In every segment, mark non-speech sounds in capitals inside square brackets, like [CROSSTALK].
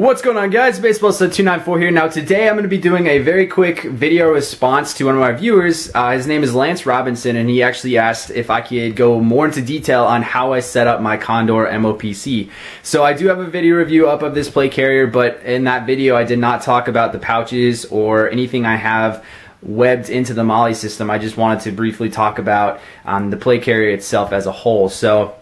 What's going on guys? Baseball Stud 294 here. Now today I'm going to be doing a very quick video response to one of my viewers. Uh, his name is Lance Robinson and he actually asked if I could go more into detail on how I set up my Condor MOPC. So I do have a video review up of this plate carrier but in that video I did not talk about the pouches or anything I have webbed into the MOLLE system. I just wanted to briefly talk about um, the plate carrier itself as a whole. So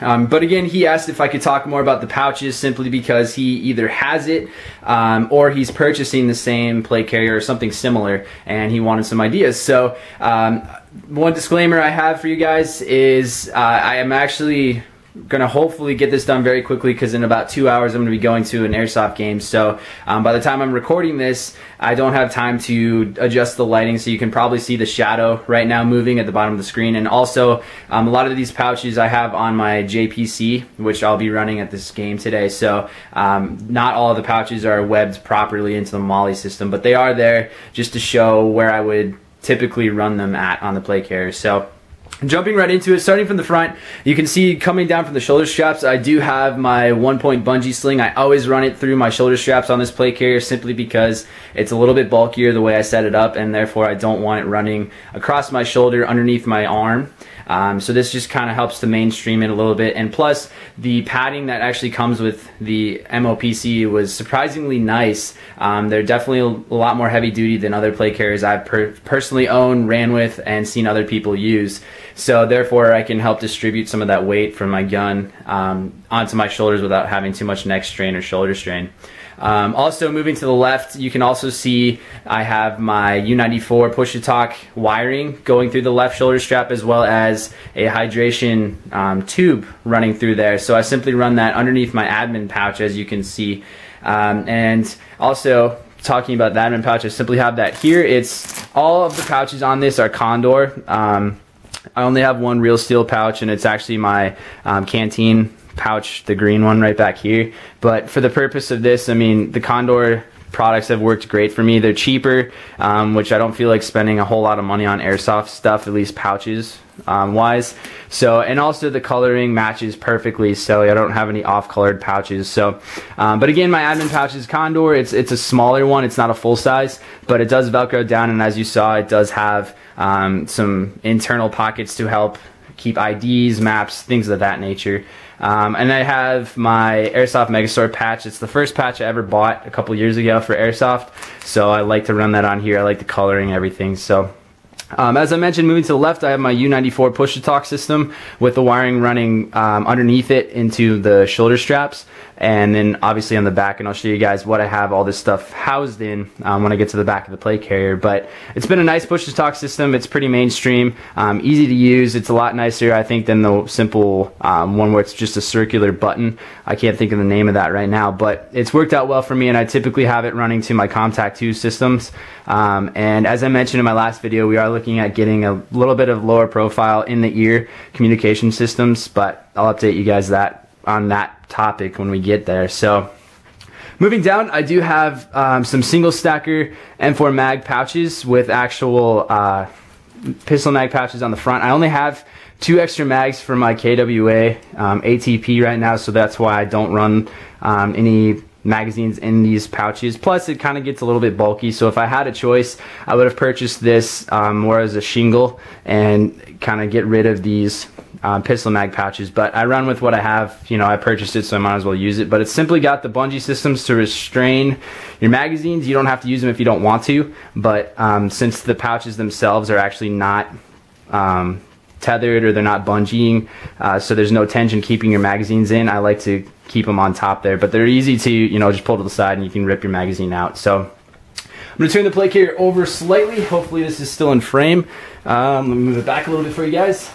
um, but again, he asked if I could talk more about the pouches simply because he either has it um, or he's purchasing the same plate carrier or something similar and he wanted some ideas. So, um, one disclaimer I have for you guys is uh, I am actually going to hopefully get this done very quickly because in about two hours I'm going to be going to an airsoft game. So um, by the time I'm recording this, I don't have time to adjust the lighting so you can probably see the shadow right now moving at the bottom of the screen. And also um, a lot of these pouches I have on my JPC, which I'll be running at this game today. So um, not all of the pouches are webbed properly into the MOLLE system, but they are there just to show where I would typically run them at on the plate carrier. So Jumping right into it, starting from the front, you can see coming down from the shoulder straps, I do have my one point bungee sling. I always run it through my shoulder straps on this plate carrier simply because it's a little bit bulkier the way I set it up and therefore I don't want it running across my shoulder underneath my arm. Um, so this just kind of helps to mainstream it a little bit. And plus, the padding that actually comes with the MOPC was surprisingly nice. Um, they're definitely a lot more heavy duty than other plate carriers I've per personally owned, ran with, and seen other people use. So therefore, I can help distribute some of that weight from my gun um, onto my shoulders without having too much neck strain or shoulder strain. Um, also, moving to the left, you can also see I have my U94 push-to-talk wiring going through the left shoulder strap as well as a hydration um, tube running through there. So I simply run that underneath my admin pouch as you can see. Um, and also, talking about the admin pouch, I simply have that here. It's all of the pouches on this are Condor. Um, I only have one real steel pouch and it's actually my um, canteen pouch, the green one right back here. But for the purpose of this, I mean, the Condor products have worked great for me. They're cheaper, um, which I don't feel like spending a whole lot of money on airsoft stuff, at least pouches um, wise. So, and also the coloring matches perfectly, so I don't have any off-colored pouches. So, um, but again, my admin pouch is Condor. It's it's a smaller one. It's not a full size, but it does Velcro down, and as you saw, it does have um, some internal pockets to help keep IDs, maps, things of that nature. Um, and I have my Airsoft Megastore patch. It's the first patch I ever bought a couple years ago for Airsoft. So I like to run that on here. I like the coloring everything. So um, as I mentioned, moving to the left, I have my U94 push-to-talk system with the wiring running um, underneath it into the shoulder straps. And then obviously on the back and I'll show you guys what I have all this stuff housed in um, when I get to the back of the plate carrier. But it's been a nice push to talk system. It's pretty mainstream um, easy to use. It's a lot nicer I think than the simple um, one where it's just a circular button. I can't think of the name of that right now but it's worked out well for me and I typically have it running to my ComTac 2 systems. Um, and as I mentioned in my last video we are looking at getting a little bit of lower profile in the ear communication systems but I'll update you guys that on that topic when we get there. So moving down, I do have um, some single stacker M4 mag pouches with actual uh, pistol mag pouches on the front. I only have two extra mags for my KWA um, ATP right now, so that's why I don't run um, any magazines in these pouches. Plus, it kind of gets a little bit bulky, so if I had a choice, I would have purchased this um, more as a shingle and kind of get rid of these um, pistol mag pouches, but I run with what I have. You know, I purchased it, so I might as well use it. But it's simply got the bungee systems to restrain your magazines. You don't have to use them if you don't want to, but um, since the pouches themselves are actually not um, tethered or they're not bungeeing, uh, so there's no tension keeping your magazines in, I like to keep them on top there. But they're easy to, you know, just pull to the side and you can rip your magazine out. So I'm going to turn the plate carrier over slightly. Hopefully this is still in frame. Um, let me move it back a little bit for you guys.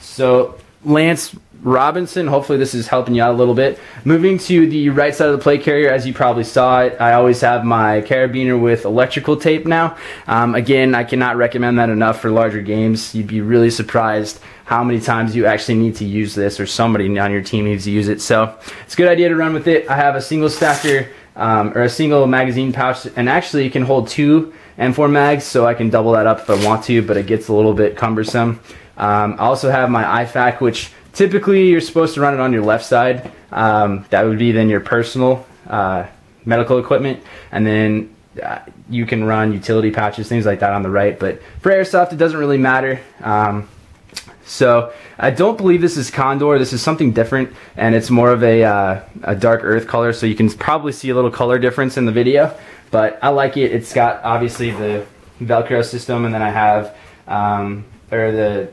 So Lance Robinson, hopefully this is helping you out a little bit. Moving to the right side of the plate carrier, as you probably saw it, I always have my carabiner with electrical tape now. Um, again, I cannot recommend that enough for larger games. You'd be really surprised how many times you actually need to use this or somebody on your team needs to use it. So it's a good idea to run with it. I have a single stacker um, or a single magazine pouch and actually it can hold two M4 mags so I can double that up if I want to, but it gets a little bit cumbersome. Um, I also have my IFAK, which typically you're supposed to run it on your left side. Um, that would be then your personal uh, medical equipment, and then uh, you can run utility patches, things like that on the right. But for airsoft, it doesn't really matter. Um, so I don't believe this is Condor. This is something different, and it's more of a, uh, a dark earth color, so you can probably see a little color difference in the video. But I like it. It's got obviously the Velcro system, and then I have um, or the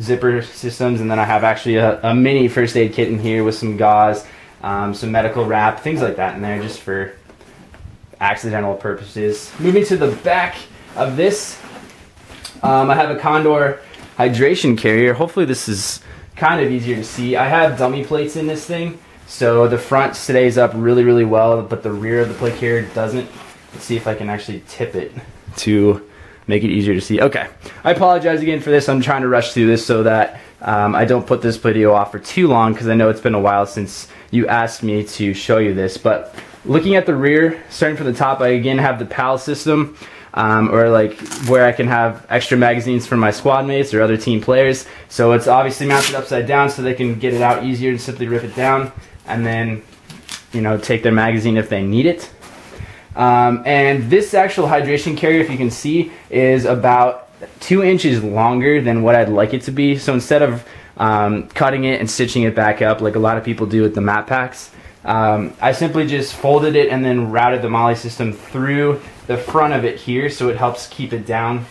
zipper systems, and then I have actually a, a mini first aid kit in here with some gauze, um, some medical wrap, things like that in there, just for accidental purposes. Moving to the back of this, um, I have a Condor hydration carrier. Hopefully this is kind of easier to see. I have dummy plates in this thing, so the front stays up really, really well, but the rear of the plate carrier doesn't. Let's see if I can actually tip it to make it easier to see. Okay, I apologize again for this. I'm trying to rush through this so that um, I don't put this video off for too long because I know it's been a while since you asked me to show you this. But looking at the rear, starting from the top, I again have the PAL system um, or like where I can have extra magazines for my squad mates or other team players. So it's obviously mounted upside down so they can get it out easier and simply rip it down and then, you know, take their magazine if they need it. Um, and this actual hydration carrier, if you can see, is about two inches longer than what I'd like it to be. So instead of um, cutting it and stitching it back up like a lot of people do with the mat packs, um, I simply just folded it and then routed the MOLLE system through the front of it here so it helps keep it down.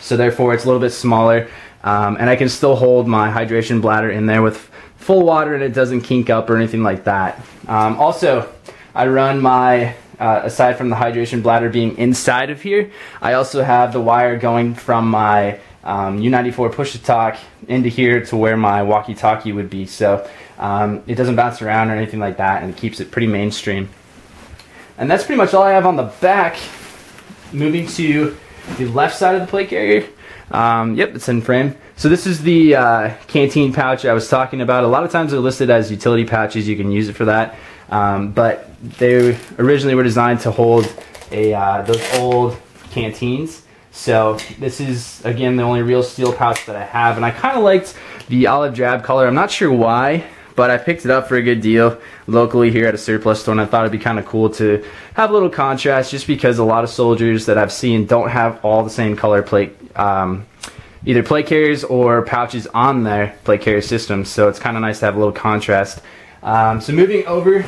So therefore it's a little bit smaller um, and I can still hold my hydration bladder in there with full water and it doesn't kink up or anything like that. Um, also, I run my, uh, aside from the hydration bladder being inside of here, I also have the wire going from my um, U94 push to talk into here to where my walkie-talkie would be. So um, it doesn't bounce around or anything like that and it keeps it pretty mainstream. And that's pretty much all I have on the back. Moving to the left side of the plate carrier. Um, yep, it's in frame. So this is the uh, canteen pouch I was talking about. A lot of times they're listed as utility pouches. You can use it for that. Um, but they originally were designed to hold a uh, those old canteens. So this is, again, the only real steel pouch that I have. And I kind of liked the olive drab color. I'm not sure why, but I picked it up for a good deal locally here at a surplus store. And I thought it'd be kind of cool to have a little contrast just because a lot of soldiers that I've seen don't have all the same color plate, um, either plate carriers or pouches on their plate carrier system. So it's kind of nice to have a little contrast. Um, so moving over,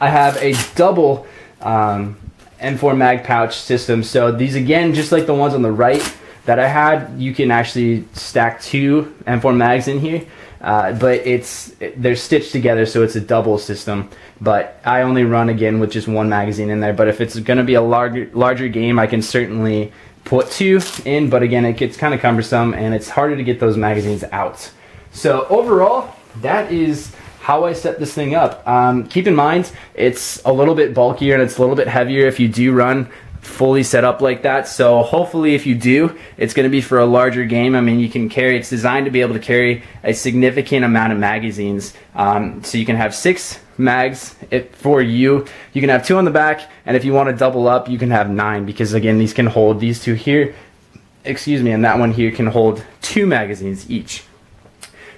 I have a double um, M4 mag pouch system. So these again, just like the ones on the right that I had, you can actually stack two M4 mags in here. Uh, but it's they're stitched together, so it's a double system. But I only run again with just one magazine in there. But if it's going to be a larger larger game, I can certainly put two in. But again, it gets kind of cumbersome, and it's harder to get those magazines out. So overall, that is how I set this thing up. Um, keep in mind, it's a little bit bulkier and it's a little bit heavier if you do run fully set up like that. So hopefully if you do, it's going to be for a larger game. I mean, you can carry, it's designed to be able to carry a significant amount of magazines. Um, so you can have six mags for you. You can have two on the back, and if you want to double up, you can have nine because again, these can hold these two here, excuse me, and that one here can hold two magazines each.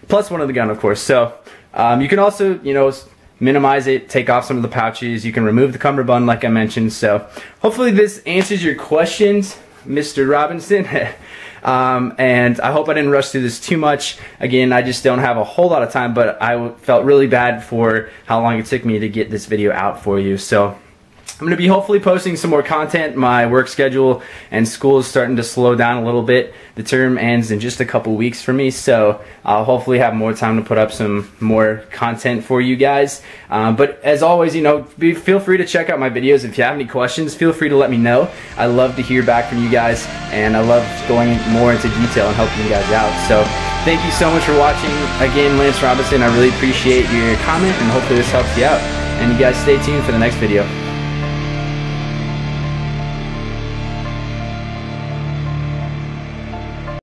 Plus one of the gun, of course. So um, you can also, you know, minimize it, take off some of the pouches. You can remove the cummerbund like I mentioned. So hopefully this answers your questions, Mr. Robinson. [LAUGHS] um, and I hope I didn't rush through this too much. Again, I just don't have a whole lot of time, but I felt really bad for how long it took me to get this video out for you. So I'm going to be hopefully posting some more content. My work schedule and school is starting to slow down a little bit. The term ends in just a couple weeks for me, so I'll hopefully have more time to put up some more content for you guys. Um, but as always, you know, be, feel free to check out my videos. If you have any questions, feel free to let me know. I love to hear back from you guys, and I love going more into detail and helping you guys out. So thank you so much for watching. Again, Lance Robinson, I really appreciate your comment, and hopefully this helps you out. And you guys stay tuned for the next video.